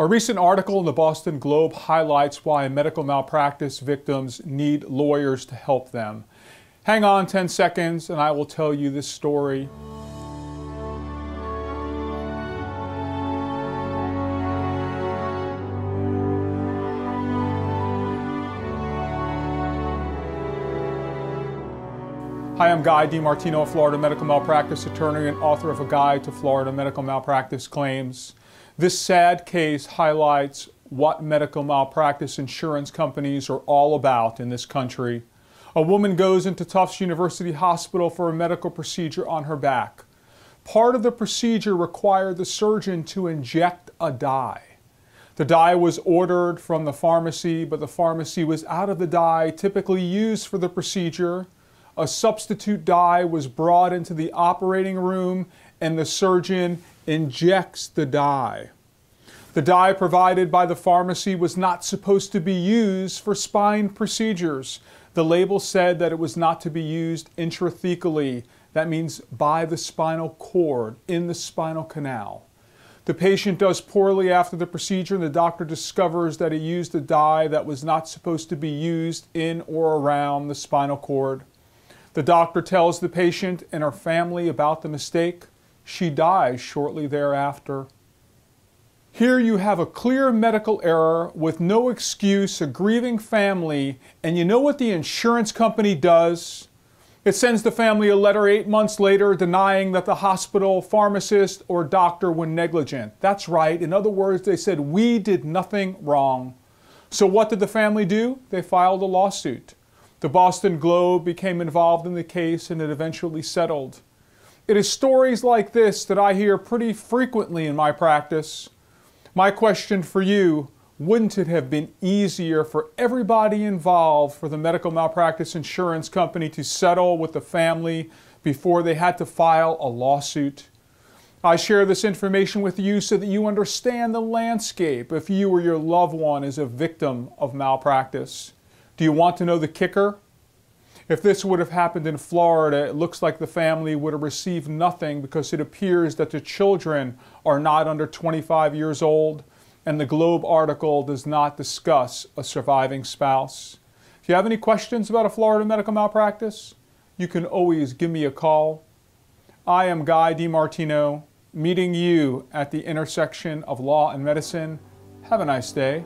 A recent article in the Boston Globe highlights why medical malpractice victims need lawyers to help them. Hang on 10 seconds and I will tell you this story. Hi, I'm Guy DiMartino, Florida medical malpractice attorney and author of a guide to Florida medical malpractice claims. This sad case highlights what medical malpractice insurance companies are all about in this country. A woman goes into Tufts University Hospital for a medical procedure on her back. Part of the procedure required the surgeon to inject a dye. The dye was ordered from the pharmacy, but the pharmacy was out of the dye typically used for the procedure a substitute dye was brought into the operating room and the surgeon injects the dye. The dye provided by the pharmacy was not supposed to be used for spine procedures. The label said that it was not to be used intrathecally. That means by the spinal cord, in the spinal canal. The patient does poorly after the procedure, and the doctor discovers that he used a dye that was not supposed to be used in or around the spinal cord. The doctor tells the patient and her family about the mistake. She dies shortly thereafter. Here you have a clear medical error with no excuse, a grieving family, and you know what the insurance company does? It sends the family a letter eight months later denying that the hospital, pharmacist, or doctor were negligent. That's right. In other words, they said, We did nothing wrong. So what did the family do? They filed a lawsuit. The Boston Globe became involved in the case and it eventually settled. It is stories like this that I hear pretty frequently in my practice. My question for you wouldn't it have been easier for everybody involved for the medical malpractice insurance company to settle with the family before they had to file a lawsuit? I share this information with you so that you understand the landscape if you or your loved one is a victim of malpractice. Do you want to know the kicker? If this would have happened in Florida, it looks like the family would have received nothing because it appears that the children are not under 25 years old, and the Globe article does not discuss a surviving spouse. If you have any questions about a Florida medical malpractice, you can always give me a call. I am Guy DiMartino, meeting you at the intersection of law and medicine. Have a nice day.